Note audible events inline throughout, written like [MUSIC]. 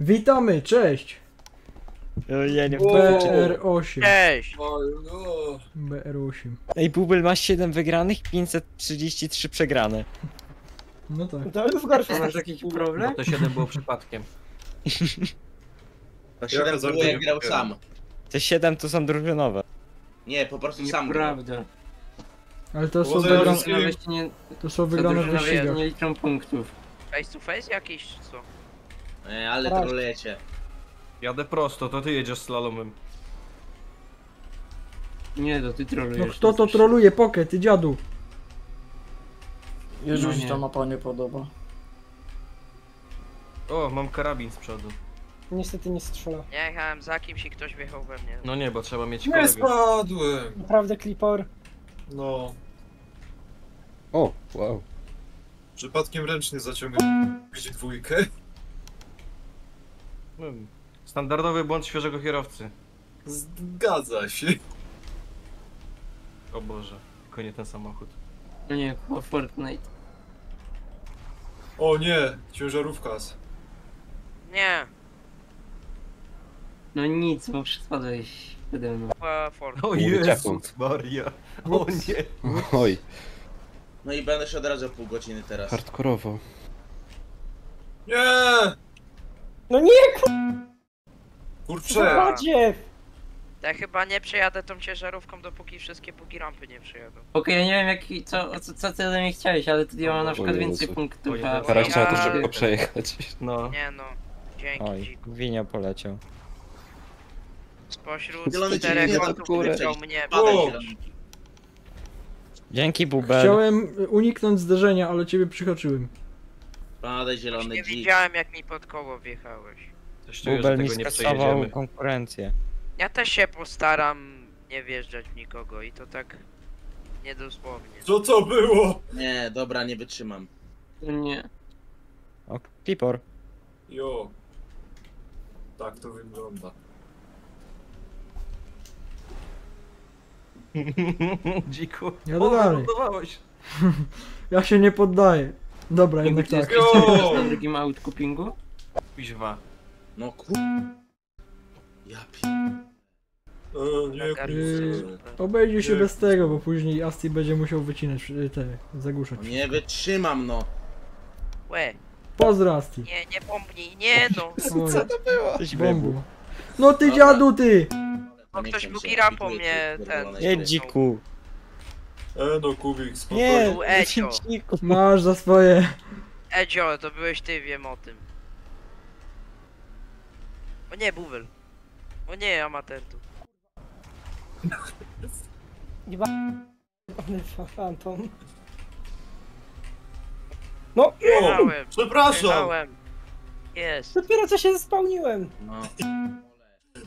Witamy, cześć! Ja nie Wow. BR8. Cześć! Oj, no. BR8. Ej, Bubel ma 7 wygranych, 533 przegrane. No tak. To już gorsze. Masz jakiś problem? To 7 było przypadkiem. To 7 hazarduję było jak grał sam. Te 7 to są drużynowe. Nie, po prostu sam grał. Nieprawda. Ale to są, Powodzenia wygra... wszystkim. Nawet nie, to są wygrane w drużynowie wyścigach. nie liczą punktów. Face to face jakiś czy co? E, ale Raz. trolujecie. Jadę prosto, to ty jedziesz slalomem. Nie, to ty trolujesz. No kto to troluje? Pocket, ty dziadu. No Jezus, nie. ta mapa nie podoba. O, mam karabin z przodu. Niestety nie strzela. Ja jechałem za kimś i ktoś wjechał we mnie. No nie, bo trzeba mieć Nie kolegę. spadłem. Naprawdę, Clipper? No. O, wow. Przypadkiem ręcznie zaciągnąłem dwójkę. Hmm. Standardowy błąd świeżego kierowcy. Zgadza się. O Boże, tylko nie ten samochód. No nie, chyba Fortnite. O nie, ciężarówka. Nie, No nic, bo spadłeś przede mną. chyba Ford. O Jezus Jezus Maria. O nie. Oj, No i będę się odradzał pół godziny teraz. hardkorowo. Nie! No nie, Kurczę! zapadzie! Ja chyba nie przejadę tą ciężarówką, dopóki wszystkie bugi rampy nie przejadą. Okej, ja nie wiem jaki, co, co, co ty ode mnie chciałeś, ale tu ja mam na przykład więcej Jezu. punktów, Oj, a... dobra. Teraz trzeba to szybko przejechać. No. Nie no, dzięki Oj, dziku. Winio poleciał. Spośród Zielony czterech górę. wybrał mnie. O! Dzięki, Bubel. Chciałem uniknąć zderzenia, ale ciebie przychoczyłem. Padaj zielony Nie dzik. widziałem jak mi pod koło wjechałeś. Coś czuję, że Bubel mi tego nie skasował przejedziemy. konkurencję. Ja też się postaram nie wjeżdżać w nikogo i to tak niedosłownie. Co to było? Nie, dobra, nie wytrzymam. Nie. O, Clipper. Jo. Tak to wygląda. [LAUGHS] Dziku. Jadę o, dalej. wylądowałeś. [LAUGHS] Ja się nie poddaję. Dobra, jednak tak. jesteś na drugim outcupingu? Kuźwa. No kur... Ja pi... Nie, Yy, obejdzie się Nie. bez tego, bo później Asti będzie musiał wycinać y, te, zagłuszać. No nie wytrzymam, no. Łe, Pozdro Asti. nie, nie pompnij, nie no. [LAUGHS] Oj, Coś bombu. wybuchł. No ty Dobra. dziadu ty! No ktoś się rampą pikuj, mnie ten... Nie, dziku. E, no Kubik, Nie, spokojnie. Był Ecio. dziku. Masz za swoje. Edzio, to byłeś ty, wiem o tym. O nie, Bubel. O nie, amator tu. Fantom. O, Jechałem, przepraszam! jechałem. Jest. Dopiero co się spełniłem. No.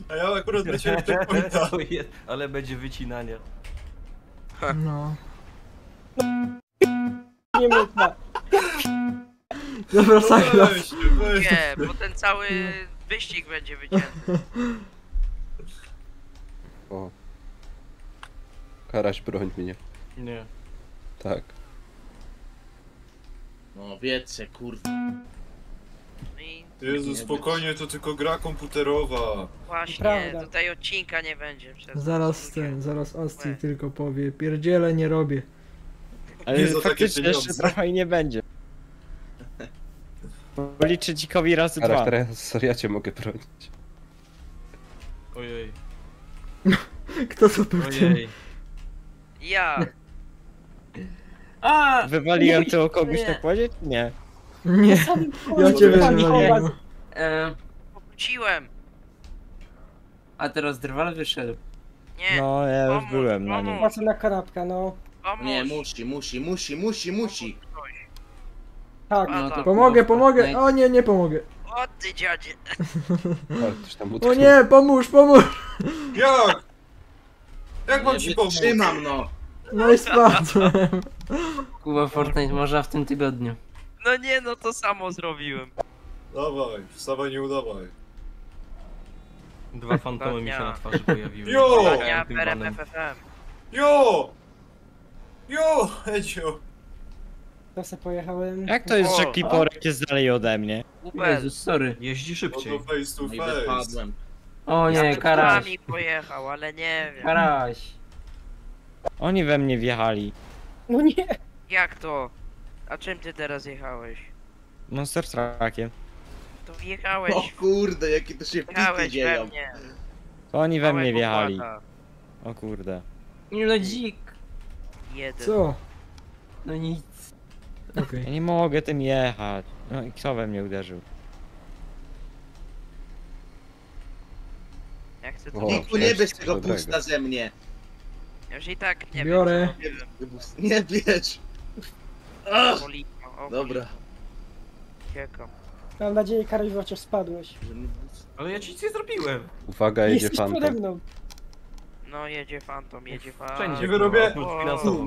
A ja akurat leciałem [LAUGHS] checkpointa. O je- Ale będzie wycinanie. No. Nie mydla. Dobra, weź, weź. Nie, bo ten cały wyścig będzie wycięty. O. Karaś, broń mnie. Nie. Tak. No wiecie, kur... Jezu, spokojnie, to tylko gra komputerowa. właśnie, Prawda. tutaj odcinka nie będzie przez Zaraz ten, zaraz Asti Łe. tylko powie. Pierdziele nie robię. Ale Nie za takie faktycznie jeszcze pieniądze. trochę i nie będzie. Bo liczę dzikowi razy dwa. teraz ja cię mogę bronić. Ojej. [LAUGHS] Kto to był tym? Ojej. Ja, A! Wywaliłem ty o kogoś nie. tak powiedzieć? Nie. Nie, ja ciebie wywaliłem. E, wróciłem. a teraz drwal wyszedł. Nie, No, ja już pomóż, byłem na nim. pomóż. Patrzę na kanapkę, no. pomóż. Nie, musi, musi, musi, musi, musi. Tak. No to Pomogę, pomogę. Fortnite. O nie, nie pomogę. O ty dziadzie. [LAUGHS] Ale ktoś tam O utknął. nie, pomóż, pomóż. Jak? Jak mam ci pomóc? wytrzymam, no. No i spadłem. Kuba Fortnite można w tym tygodniu. No nie, no to samo zrobiłem. Dawaj, wstawaj, nie udawaj. Dwa fantomy mi się na twarzy pojawiły. Jo! Badania Tym panem. FFM. Jo! Jo, Edzio! To se pojechałem. Jak to jest, że O. kliporek jest dalej ode mnie? Jezus, sorry. Jeździ No szybciej. to face to No i face. wypadłem. O nie, Karaś. pojechał, ale nie wiem. Karaś. Oni we mnie wjechali. No nie! Jak to? A czym ty teraz jechałeś? Monster Truckiem. To wjechałeś, O kurde, jakie to się pity dzieją. mnie. To oni we mnie wjechali. O kurde. No dzik. Jeden. Co? No nic. Okej. Ja nie mogę tym jechać. No i kto we mnie uderzył? Ja chcę to... O. Niku, nie bierz tego busta ze mnie. Ja już i tak nie Biorę. Nie bierz. Ach, O, o, Dobra. Uciekam. Mam nadzieję, Karol, chociaż spadłeś. Ale ja ci nic nie zrobiłem. Uwaga, jedzie Jesteś pode fantom. mną. No jedzie fantom, jedzie fantom. Wszędzie wyrobię. oprócz finansowo.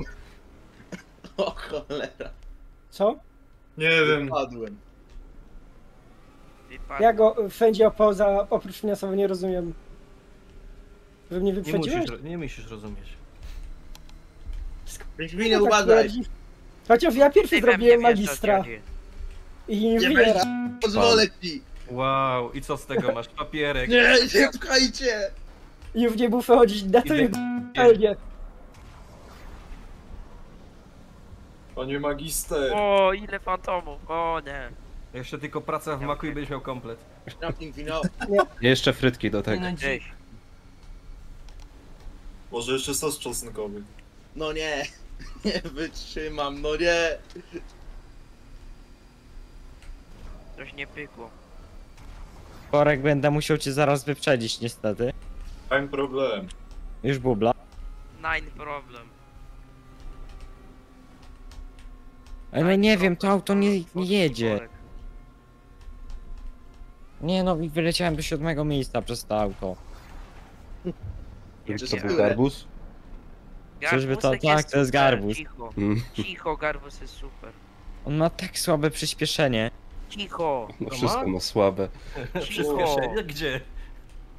O cholera. Co? Nie wiem. Wypadł. Ja go fędzie opoza, oprócz finansowo nie rozumiem. Wy mnie Nie wyprzedziłeś? musisz, nie musisz rozumieć. Uważaj. chodzi. Chociaż ja pierwszy Ty we mnie zrobiłem magistra i nie Nie. Pozwolę ci. Wow, i co z tego masz? Papierek. Nie, nie pchajcie. I w nie bufę chodzić na to Idę- Elgie. Panie magister. O, ile fantomów, o nie. Jeszcze tylko praca w maku i będziesz miał komplet. Jeszcze frytki do tego. Może jeszcze sos czosnkowy. No nie. [LAUGHS] Nie wytrzymam, no nie. Coś nie pykło. Korek będę musiał cię zaraz wyprzedzić niestety. Mam problem. Już bubla. Nine problem. Ale nie wiem, to auto nie, nie jedzie. Nie no, i wyleciałem do siódmego miejsca przez to auto. To Które? był garbus? Czyżby to- Garbusek tak, to jest super, garbus. Cicho, Mm. cicho, garbus jest super. On ma tak słabe przyspieszenie. Cicho, No To wszystko ma? ma słabe. Przyspieszenie? Gdzie?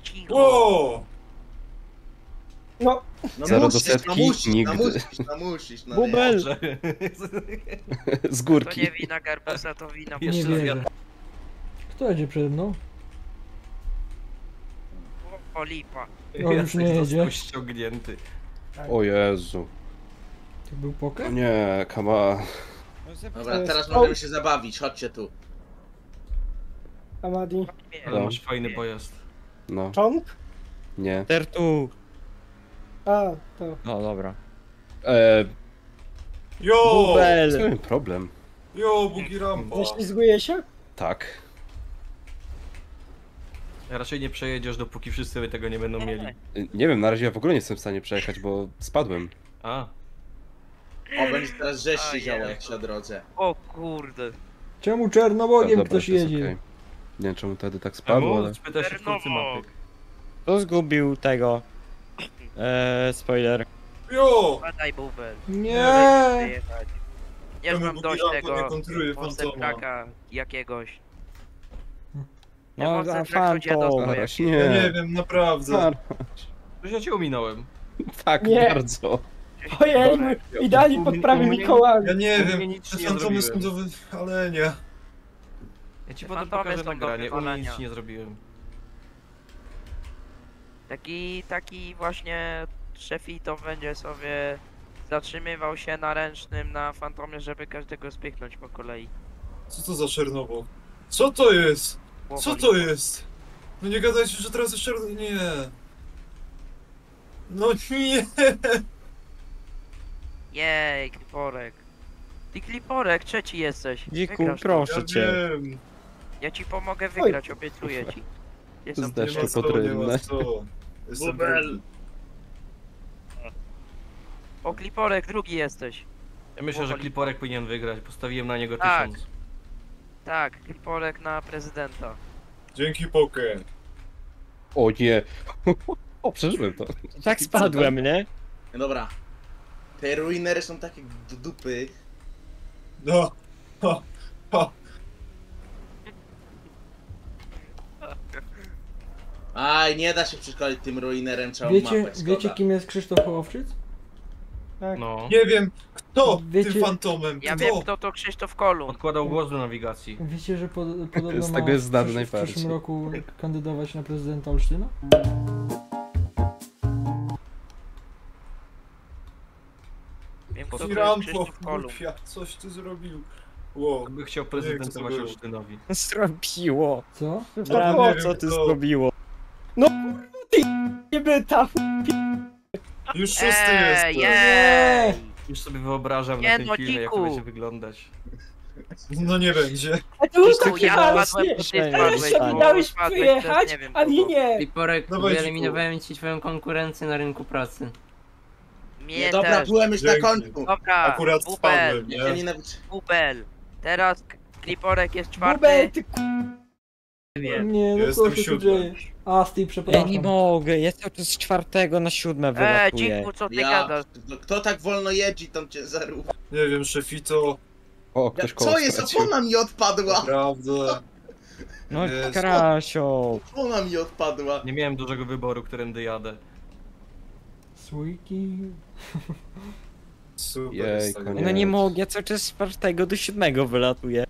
cicho. Ło! No, No Zero do musisz, setki? no musisz, Nigdy. No musisz, no musisz, no Bubel! Dobrze. [LAUGHS] Z To górki. nie wina garbusa, to wina Nie Jeszcze wierzę. Kto jedzie przede mną? O, o lipa. O, już nie jedzie. został ściągnięty. O Jezu. To był poker? Nie, on. Dobra, teraz możemy się zabawić, chodźcie tu. Amadi. Ale No. masz fajny pojazd. No, Czonk? nie. Tertu! A, to. No dobra. Eee, Jo! co Bubel! miałem problem? Jo, bugi rampa. Ześlizguje się? Tak. Raczej nie przejedziesz, dopóki wszyscy tego nie będą mieli. Nie wiem, na razie ja w ogóle nie jestem w stanie przejechać, bo spadłem. A, O, będzie teraz rzeź się A, na drodze. O kurde. Czemu czernobogiem Dobra, ktoś to jest jedzie? okej. Nie wiem czemu wtedy tak spadło, ale... Spytaj się w końcu Ternowo. mapy. Kto zgubił tego? Eee, spoiler. Jo! Badaj bubel. Nie! Ja już Czemu mam dość bugi rampa nie tego kontruje fantoma? Jakiegoś. No, Monster a Truck to dziadostwo fantom. jakieś. Araś, Ja nie. nie wiem, naprawdę. Ar- Coś ja cię ominąłem. [LAUGHS] Tak, Nie. bardzo. Ojej, idealnie pod prawym Mikołajem. Ja nie U mnie wiem, nic nie fantomy są zrobiłem. do wywalenia. Ja ci Te potem pokażę są do nagranie, u mnie nic nie zrobiłem. Taki, taki właśnie szefito będzie sobie zatrzymywał się na ręcznym na fantomie, żeby każdego spychnąć po kolei. Co to za Czernowo? Co to jest? Co to jest? No nie gadajcie, że teraz jest Czernowo. Nie. No nie. Jej, kliporek. Ty kliporek, trzeci jesteś. Dziku, Wygrasz to. proszę Ja cię. wiem. Ja ci pomogę wygrać, obiecuję ci. Jestem Zdasz Nie się ma co, nie potrynne. ma co. Jestem Bubel. O, kliporek, drugi jesteś. Ja myślę, że. Kliporek powinien wygrać. Postawiłem na niego Tak. tysiąc. Tak, kliporek na prezydenta. Dzięki poker. O nie. [LAUGHS] O, przeżyłem to. Tak spadłem, nie? No dobra. Te ruinery są takie do dupy. No. Ha, ha. Aj, nie da się przeszkolić tym ruinerem, trzeba Wiecie, mapę, szkoda. wiecie kim jest Krzysztof Hołowczyc? Tak. No. Nie wiem, kto Wiecie- tym fantomem, Ja wiem kto to Krzysztof Kolumn. Odkładał głos do nawigacji. Wiecie, że pod, [LAUGHS] podobno Z ma tego jest w, znany przysz- w najbardziej. przyszłym roku kandydować na prezydenta Olsztyna? Wiem kto to jest Krzysztof głupia, coś ty zrobił. Wow. By chciał prezydentować było. Olsztynowi. [LAUGHS] Zrobiło. Co? Brawo, nie co ty zrobiło? Nie by tam. Już szósty Eee, jest. jej! Już sobie wyobrażam Nie na tym no, filmie, jak to dziku. będzie wyglądać. No nie będzie. A tu Jest tak takie Ja mało spadłem, bo ty Jeszcze mi bo dałeś spadłeś, przyjechać, nie wiem a mi kogo. nie. Liporek, Dawaj, wyeliminowałem ci twoją konkurencję na rynku pracy. Mnie Nie, dobra, też. byłem już na Dzięki. końcu. Dobra, Akurat Bubel, spadłem, Ja nie? nienawidzę. Bubel. Teraz Kliporek jest Bubel, czwarty. ty k... Nie, no Jestem co się tu siódmy. dzieje? A, Steve, Ja przepraszam. nie mogę, ja cały czas z czwartego na siódme Eee, wylatuję. dziku, co ty Ja, gadasz? no, kto tak wolno jeździ tą ciężarówką? Nie wiem, szefito, O, Ja, ktoś koło co jest? stracił. Opona mi odpadła! naprawdę. No Jezu. Krasio. Opona mi odpadła. Nie miałem dużego wyboru, którędy jadę. Sweetie. Super. Jest tak. No nie mogę, ja cały czas z czwartego do siódmego wylatuję.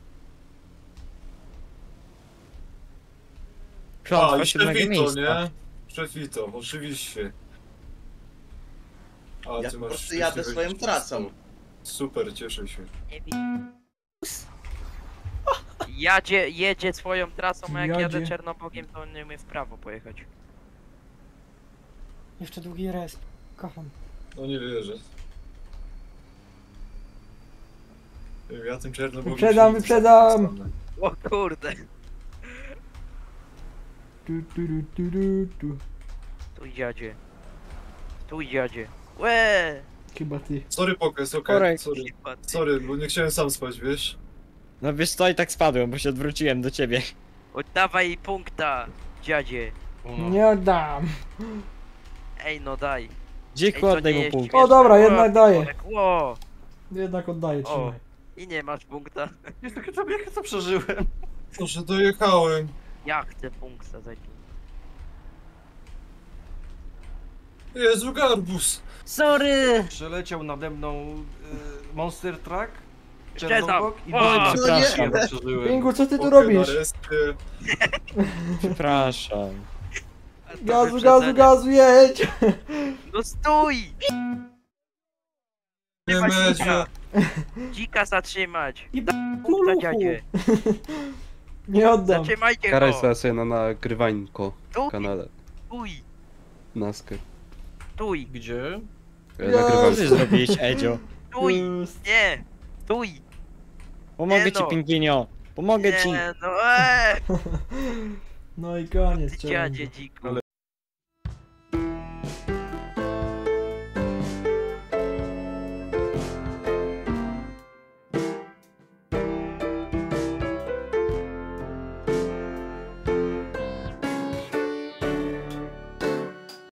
Klątwa i siódmego szefito, miejsca. nie? Szefito, oczywiście. A, Ja ty po masz prostu jadę swoją trasą. Super, cieszę się. Jadzie, jedzie swoją trasą, a jak Jadzie. jadę Czernobogiem, to nie umie w prawo pojechać. Jeszcze długi rest. Kocham. No nie wierzę. Ja tym Czernobogiem Wyprzedam, wyprzedam! O kurde. Tu, tu, tu, tu, tu, tu. Tu dziadzie. Tu dziadzie. Łe! Chyba ty. Sorry, Pokes, okej, Korek. sorry. Chyba ty. Sorry, bo nie chciałem sam spać, wiesz? No wiesz co, i tak spadłem, bo się odwróciłem do ciebie. Oddawaj punkta, dziadzie. No. Nie oddam. Ej no daj. Ej, Dziku, to oddaj nie mu punkt. O, dobra, jednak daję. Kliporek, Ło! Jednak oddaję, O. trzymaj. I nie masz punkta. Jest takie, co, jak to przeżyłem? Proszę, dojechałem. Ja chcę punkta za dzień. Jezu, garbus. Sorry! Przeleciał nade mną y, Monster Truck, Przedam. Czernobog i O! Boże, Przepraszam. ja przeżyłem. Pingu, co ty tu robisz? nareszcie. Przepraszam. A to Gazu, gazu, gazu, jedź! No stój! Nie ma będzie. dzika. Dzika zatrzymać. I Luluchu. dziadzie. Nie oddam. Zatrzymajcie Karaj go. sobie na nagrywańko Tu, w kanale. Stój, Naskę. stój, Gdzie? Ja- Co ty zrobiłeś, Edzio? Just. Nie, stój. Pomogę Nie ci, no. pingwinio. Pomogę ci. Nie, no eee. [LAUGHS] No i koniec. Dziadzie challenge. dziku.